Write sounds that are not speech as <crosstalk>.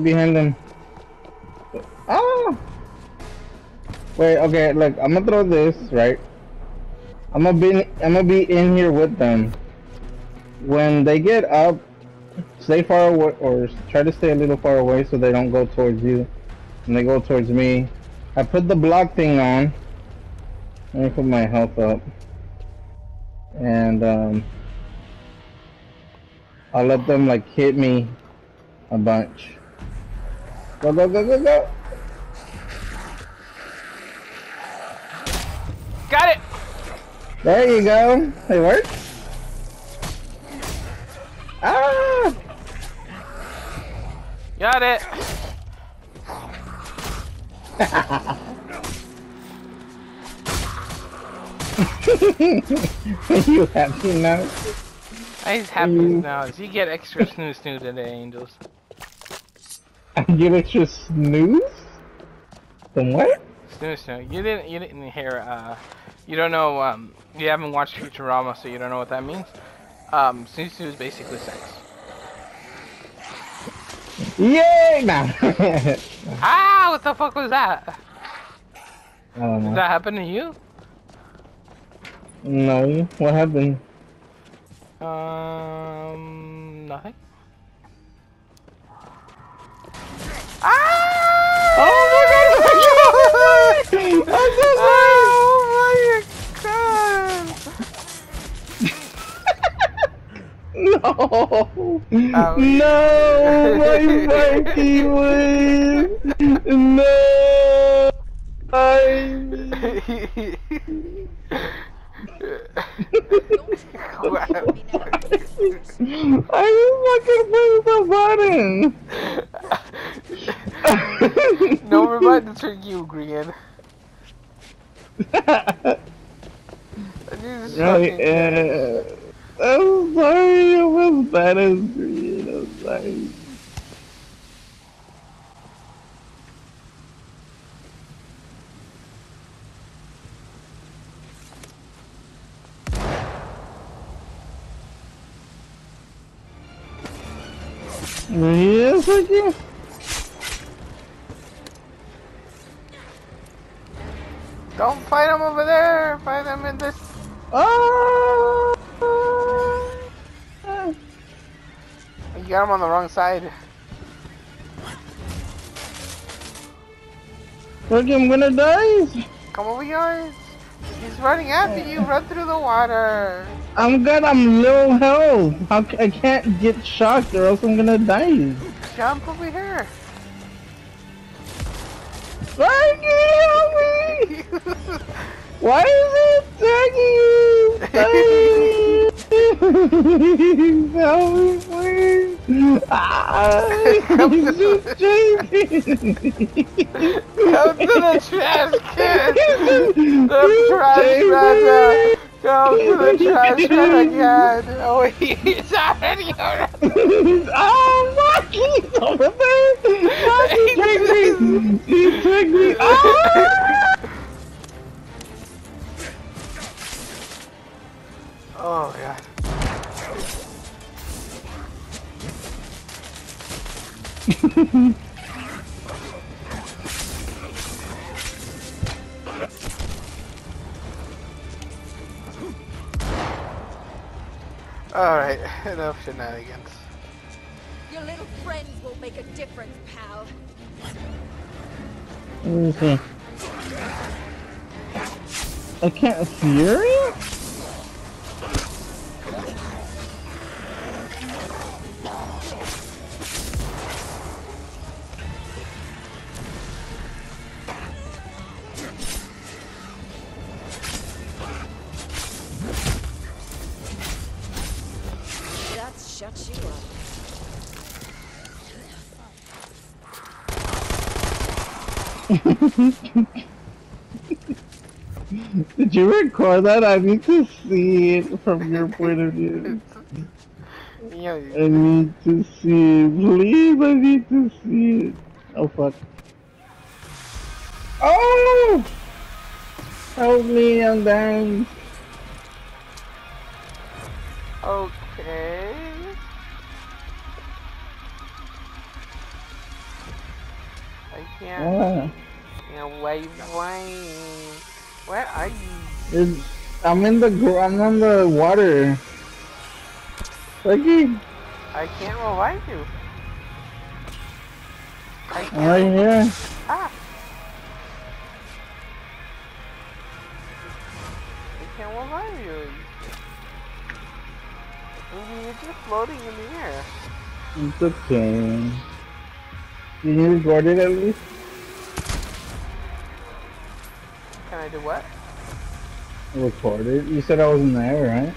behind them. Ah! Wait, okay, look, I'm gonna throw this, right? I'm gonna be I'm gonna be in here with them. When they get up, stay far away or try to stay a little far away so they don't go towards you. And they go towards me. I put the block thing on. Let me put my health up. And um I'll let them like hit me a bunch. Go go go go go! Got it! There you go. It worked. Ah! Got it! <laughs> you happy now? I'm happy Mm. now. You get extra snu snu today, Angels. I get extra snooze? Then what? Snooze, snoo. You didn't. You didn't hear. Uh, you don't know. Um, you haven't watched Futurama, so you don't know what that means. Um, snu snu is basically sex. Yay! Nah. <laughs> Ah! What the fuck was that? I don't Did that happen to you? No. What happened? Um, nothing. Ah! Oh my god! I'm so Oh my god! No! Oh. no! My Mikey win! No! <laughs> I <laughs> was fucking press the button! no, we're about to trick you, Green. <laughs> Really, uh, I'm sorry, I was bad as green, I'm sorry. Yes, I can. Don't fight them over there. Fight them in this. Oh! You got him on the wrong side. Look, I'm gonna die. Come over here. He's running after you. Run through the water. I'm good. I'm low health. How I can't get shocked or else I'm gonna die. Jump over here. Why can you help me? Why is it tagging you? Help me, please. Ah, he's just chasing. Come to the trash can. The trash can. me. Come to the trash can again. Oh, he's already around. oh, Marky's over there! Marky, take me! He took me! Ah! Oh, <laughs> Alright, enough shenanigans. Your little friends will make a difference, pal. Okay. I can't Fury? <laughs> Did you record that? I need to see it from your point of view. I need to see it. Please, I need to see it. Oh, fuck. Oh! Help me, I'm dying. Okay. Can't. Ah, You know, wave lane. Where are you? it's, I'm in the I'm on the water. Lucky, I can't revive you. I can't. right here. Ah! I can't revive you. You're just floating in the air. It's okay. Did you record it at least? Can I do what? Record it? You said I was in there, right?